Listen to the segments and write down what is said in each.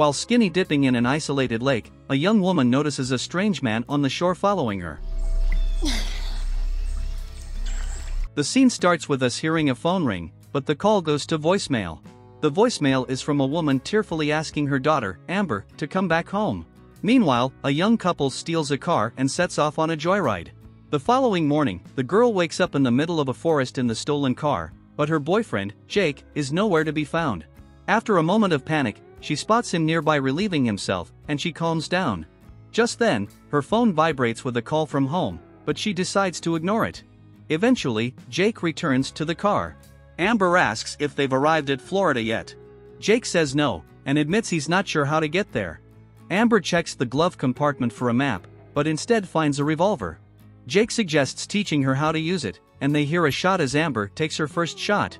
While skinny dipping in an isolated lake, a young woman notices a strange man on the shore following her. the scene starts with us hearing a phone ring, but the call goes to voicemail. The voicemail is from a woman tearfully asking her daughter, Amber, to come back home. Meanwhile, a young couple steals a car and sets off on a joyride. The following morning, the girl wakes up in the middle of a forest in the stolen car, but her boyfriend, Jake, is nowhere to be found. After a moment of panic, she spots him nearby relieving himself, and she calms down. Just then, her phone vibrates with a call from home, but she decides to ignore it. Eventually, Jake returns to the car. Amber asks if they've arrived at Florida yet. Jake says no, and admits he's not sure how to get there. Amber checks the glove compartment for a map, but instead finds a revolver. Jake suggests teaching her how to use it, and they hear a shot as Amber takes her first shot.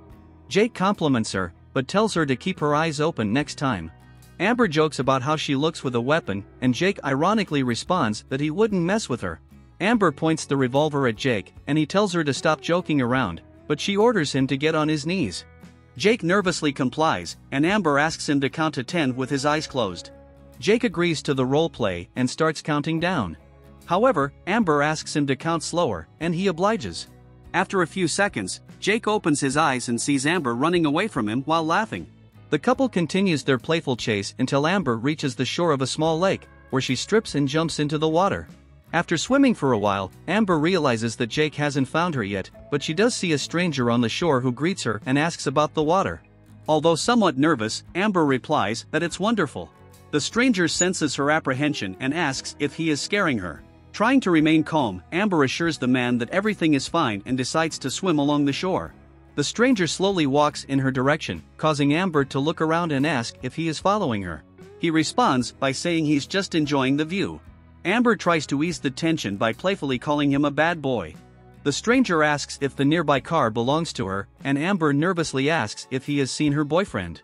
Jake compliments her, but tells her to keep her eyes open next time. Amber jokes about how she looks with a weapon, and Jake ironically responds that he wouldn't mess with her. Amber points the revolver at Jake, and he tells her to stop joking around, but she orders him to get on his knees. Jake nervously complies, and Amber asks him to count to 10 with his eyes closed. Jake agrees to the role play and starts counting down. However, Amber asks him to count slower, and he obliges. After a few seconds, Jake opens his eyes and sees Amber running away from him while laughing. The couple continues their playful chase until Amber reaches the shore of a small lake, where she strips and jumps into the water. After swimming for a while, Amber realizes that Jake hasn't found her yet, but she does see a stranger on the shore who greets her and asks about the water. Although somewhat nervous, Amber replies that it's wonderful. The stranger senses her apprehension and asks if he is scaring her. Trying to remain calm, Amber assures the man that everything is fine and decides to swim along the shore. The stranger slowly walks in her direction, causing Amber to look around and ask if he is following her. He responds by saying he's just enjoying the view. Amber tries to ease the tension by playfully calling him a bad boy. The stranger asks if the nearby car belongs to her, and Amber nervously asks if he has seen her boyfriend.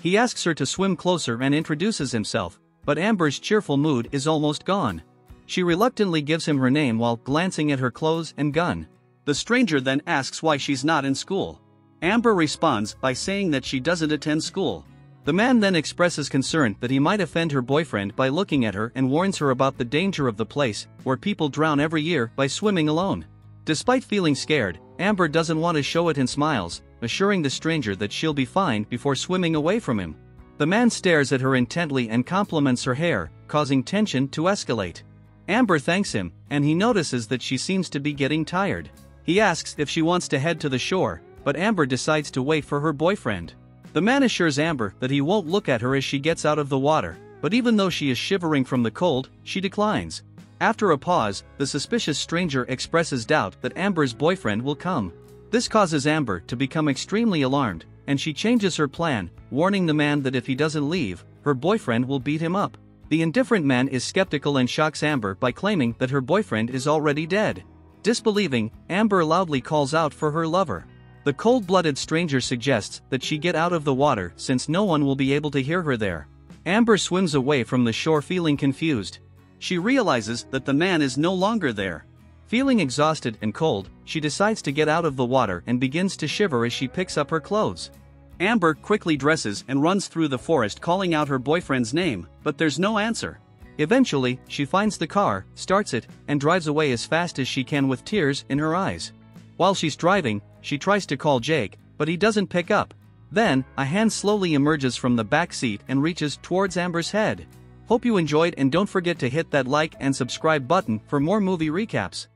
He asks her to swim closer and introduces himself, but Amber's cheerful mood is almost gone. She reluctantly gives him her name while glancing at her clothes and gun. The stranger then asks why she's not in school. Amber responds by saying that she doesn't attend school. The man then expresses concern that he might offend her boyfriend by looking at her and warns her about the danger of the place, where people drown every year by swimming alone. Despite feeling scared, Amber doesn't want to show it and smiles, assuring the stranger that she'll be fine before swimming away from him. The man stares at her intently and compliments her hair, causing tension to escalate. Amber thanks him, and he notices that she seems to be getting tired. He asks if she wants to head to the shore, but Amber decides to wait for her boyfriend. The man assures Amber that he won't look at her as she gets out of the water, but even though she is shivering from the cold, she declines. After a pause, the suspicious stranger expresses doubt that Amber's boyfriend will come. This causes Amber to become extremely alarmed, and she changes her plan, warning the man that if he doesn't leave, her boyfriend will beat him up. The indifferent man is skeptical and shocks Amber by claiming that her boyfriend is already dead. Disbelieving, Amber loudly calls out for her lover. The cold-blooded stranger suggests that she get out of the water since no one will be able to hear her there. Amber swims away from the shore feeling confused. She realizes that the man is no longer there. Feeling exhausted and cold, she decides to get out of the water and begins to shiver as she picks up her clothes. Amber quickly dresses and runs through the forest calling out her boyfriend's name, but there's no answer. Eventually, she finds the car, starts it, and drives away as fast as she can with tears in her eyes. While she's driving, she tries to call Jake, but he doesn't pick up. Then, a hand slowly emerges from the back seat and reaches towards Amber's head. Hope you enjoyed and don't forget to hit that like and subscribe button for more movie recaps.